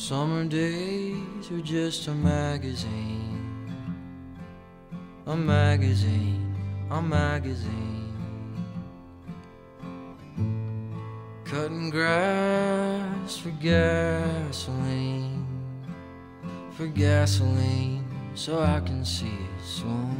Summer days are just a magazine. A magazine, a magazine. Cutting grass for gasoline. For gasoline, so I can see it soon.